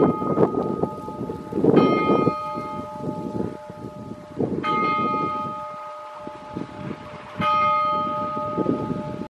you.